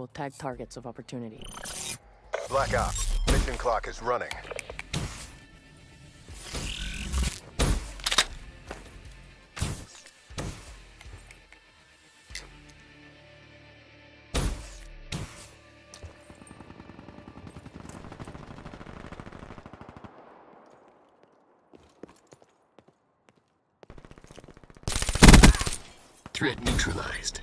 We'll tag targets of opportunity. Black Ops, mission clock is running. Threat neutralized.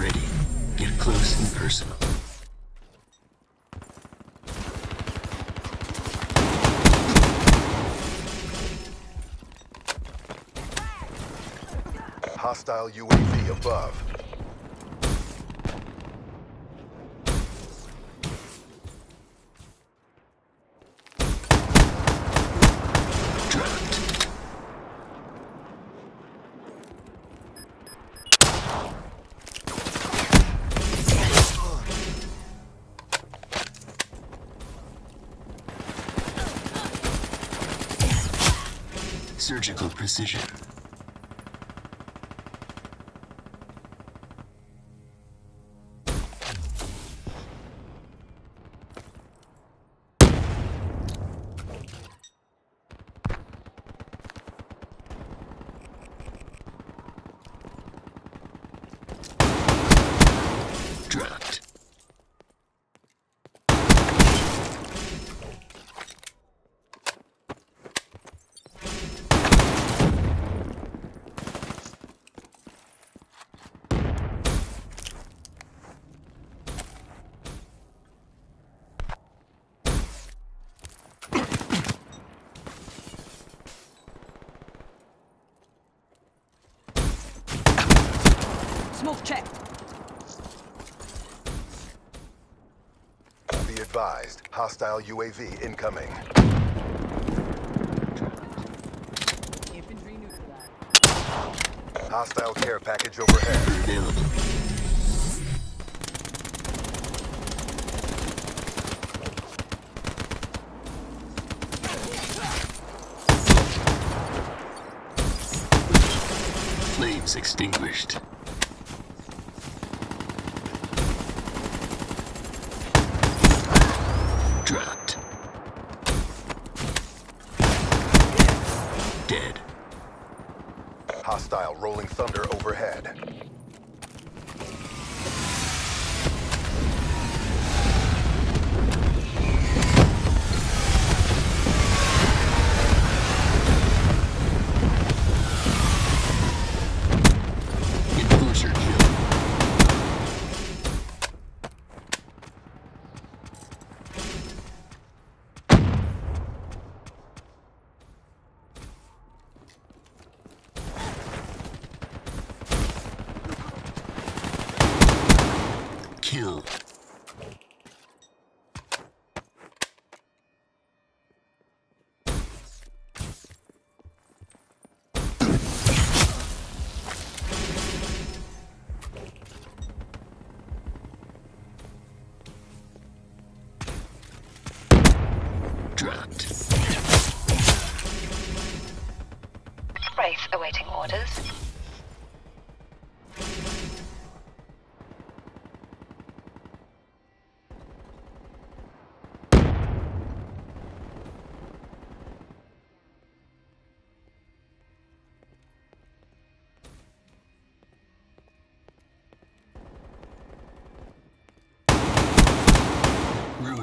Ready. Get close and personal. Hostile UAV above. Surgical precision. Dropped. Advised, hostile UAV incoming. Infantry neutralized. Hostile care package overhead. Flames extinguished. Dropped. Dead. Hostile rolling thunder overhead. Enforcer kill. Kill. Wraith awaiting orders.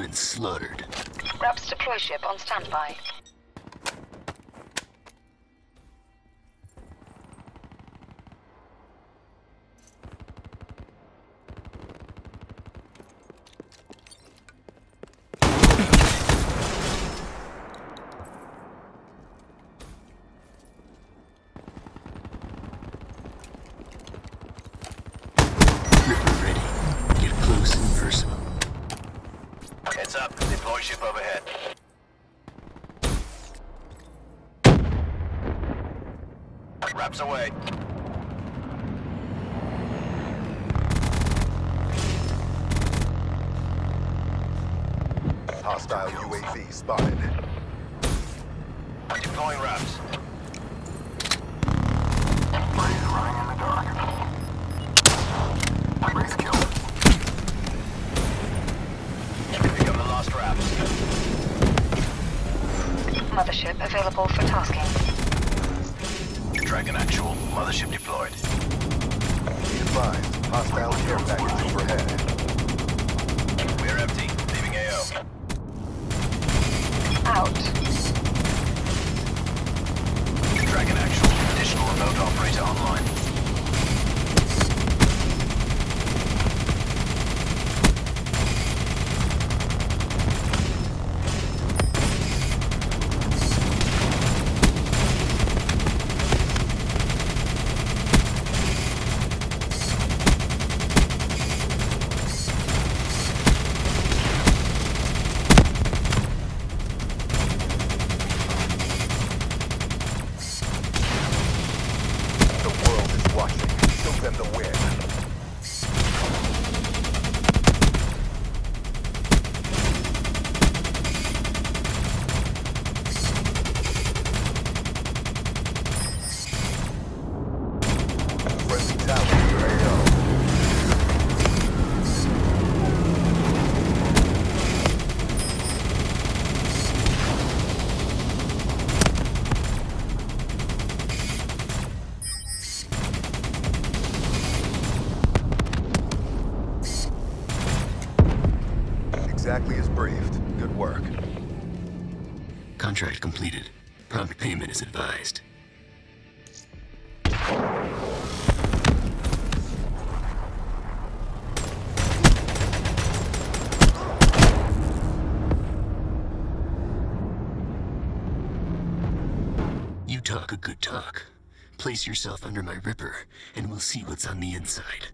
Ruin slaughtered. Raps deploy ship on standby. Ship overhead. Raps away. Hostile UAV spotted. Deploying Raps. Pick up the last Raps. Mothership available for tasking. Dragon actual. Mothership deployed. Be advised, hostile care package overhead. We're empty. Leaving AO. Out. Dragon actual. Additional remote operator online. Exactly as briefed. Good work. Contract completed. Prompt payment is advised. You talk a good talk. Place yourself under my ripper, and we'll see what's on the inside.